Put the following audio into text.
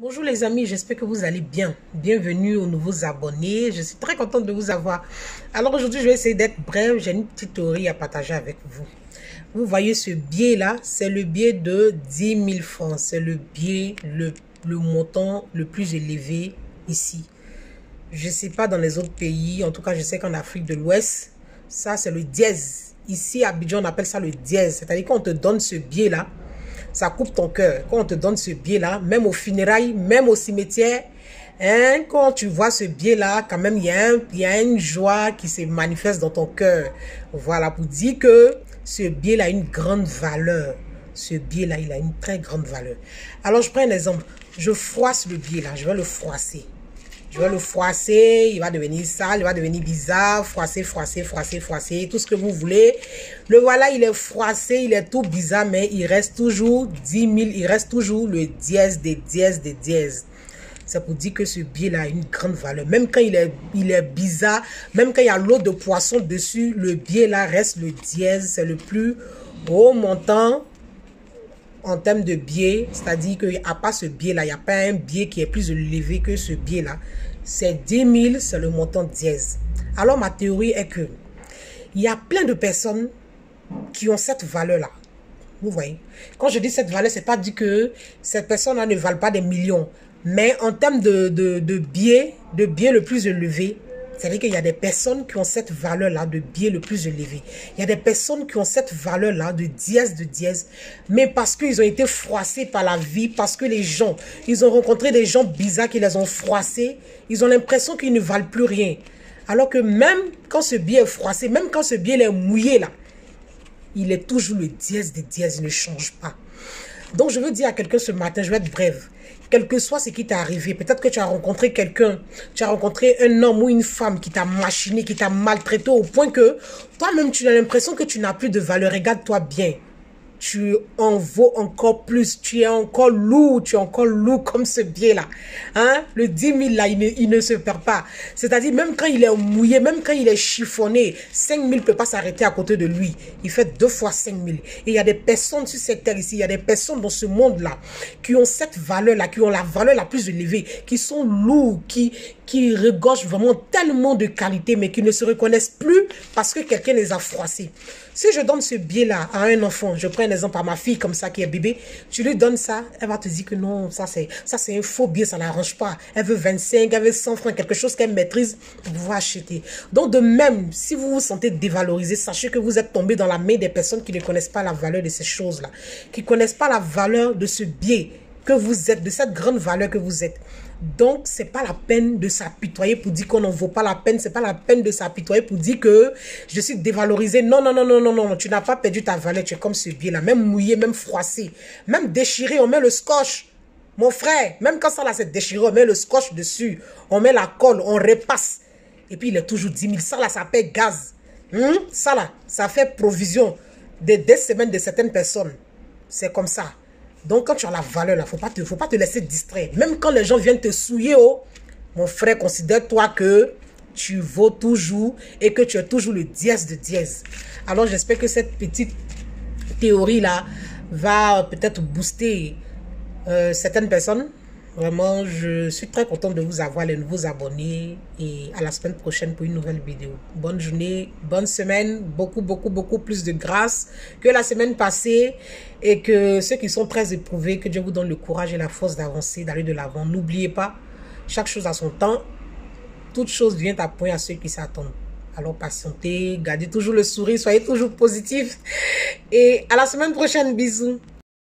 Bonjour les amis, j'espère que vous allez bien. Bienvenue aux nouveaux abonnés. Je suis très contente de vous avoir. Alors aujourd'hui, je vais essayer d'être bref. J'ai une petite théorie à partager avec vous. Vous voyez ce biais là, c'est le biais de 10 000 francs. C'est le biais, le, le montant le plus élevé ici. Je ne sais pas dans les autres pays, en tout cas je sais qu'en Afrique de l'Ouest, ça c'est le dièse. Ici à Abidjan, on appelle ça le dièse. C'est-à-dire qu'on te donne ce biais là, ça coupe ton cœur. Quand on te donne ce biais-là, même au funérailles, même au cimetière, hein, quand tu vois ce biais-là, quand même, il y, y a une joie qui se manifeste dans ton cœur. Voilà, pour dire que ce biais-là a une grande valeur. Ce biais-là, il a une très grande valeur. Alors, je prends un exemple. Je froisse le biais-là, je vais le froisser. Je vais le froisser, il va devenir sale, il va devenir bizarre, froisser, froisser, froisser, froisser, tout ce que vous voulez. Le voilà, il est froissé, il est tout bizarre, mais il reste toujours 10 000, il reste toujours le dièse des dièses des dièses. C'est pour dire que ce biais-là a une grande valeur. Même quand il est, il est bizarre, même quand il y a l'eau de poisson dessus, le biais-là reste le dièse. C'est le plus haut montant en termes de biais, c'est-à-dire qu'il n'y a pas ce biais-là, il n'y a pas un biais qui est plus élevé que ce biais-là. C'est 10 000, c'est le montant dièse. Alors ma théorie est que il y a plein de personnes qui ont cette valeur-là. Vous voyez? Quand je dis cette valeur, c'est pas dit que cette personne-là ne valent pas des millions. Mais en termes de, de, de biais, de biais le plus élevé, c'est-à-dire qu'il y a des personnes qui ont cette valeur-là de biais le plus élevé. Il y a des personnes qui ont cette valeur-là de dièse de dièse, mais parce qu'ils ont été froissés par la vie, parce que les gens, ils ont rencontré des gens bizarres qui les ont froissés, ils ont l'impression qu'ils ne valent plus rien. Alors que même quand ce biais est froissé, même quand ce biais est mouillé là, il est toujours le dièse de dièse, il ne change pas. Donc je veux dire à quelqu'un ce matin, je vais être brève quel que soit ce qui t'est arrivé, peut-être que tu as rencontré quelqu'un, tu as rencontré un homme ou une femme qui t'a machiné, qui t'a maltraité au point que toi-même tu as l'impression que tu n'as plus de valeur. Regarde-toi bien tu en vaux encore plus, tu es encore lourd, tu es encore lourd comme ce biais-là. Hein? Le 10 000 là, il ne, il ne se perd pas. C'est-à-dire, même quand il est mouillé, même quand il est chiffonné, 5 000 ne peut pas s'arrêter à côté de lui. Il fait deux fois 5 000. Et il y a des personnes sur cette terre ici, il y a des personnes dans ce monde-là qui ont cette valeur-là, qui ont la valeur la plus élevée, qui sont lourds, qui, qui regorgent vraiment tellement de qualité, mais qui ne se reconnaissent plus parce que quelqu'un les a froissés. Si je donne ce biais-là à un enfant, je prends un exemple à ma fille comme ça qui est bébé, tu lui donnes ça, elle va te dire que non, ça c'est ça c'est un faux biais, ça l'arrange pas. Elle veut 25, elle veut 100 francs, quelque chose qu'elle maîtrise pour pouvoir acheter. Donc de même, si vous vous sentez dévalorisé, sachez que vous êtes tombé dans la main des personnes qui ne connaissent pas la valeur de ces choses-là, qui connaissent pas la valeur de ce biais que vous êtes, de cette grande valeur que vous êtes. Donc, c'est pas la peine de s'apitoyer pour dire qu'on n'en vaut pas la peine. C'est pas la peine de s'apitoyer pour dire que je suis dévalorisé. Non, non, non, non, non, non. Tu n'as pas perdu ta valeur. Tu es comme ce biais-là. Même mouillé, même froissé. Même déchiré, on met le scotch. Mon frère, même quand ça là c'est déchiré, on met le scotch dessus. On met la colle, on repasse. Et puis, il est toujours 10 000. Ça là, ça paie gaz. Hum? Ça là, ça fait provision de des semaines de certaines personnes. C'est comme ça. Donc, quand tu as la valeur, il ne faut, pas te, faut pas te laisser distraire. Même quand les gens viennent te souiller, oh, mon frère, considère-toi que tu vaux toujours et que tu es toujours le dièse de dièse. Alors, j'espère que cette petite théorie-là va peut-être booster euh, certaines personnes Vraiment, je suis très contente de vous avoir, les nouveaux abonnés. Et à la semaine prochaine pour une nouvelle vidéo. Bonne journée, bonne semaine. Beaucoup, beaucoup, beaucoup plus de grâce que la semaine passée. Et que ceux qui sont très éprouvés, que Dieu vous donne le courage et la force d'avancer, d'aller de l'avant. N'oubliez pas, chaque chose a son temps. Toute chose vient à point à ceux qui s'attendent. Alors patientez, gardez toujours le sourire, soyez toujours positif. Et à la semaine prochaine, bisous.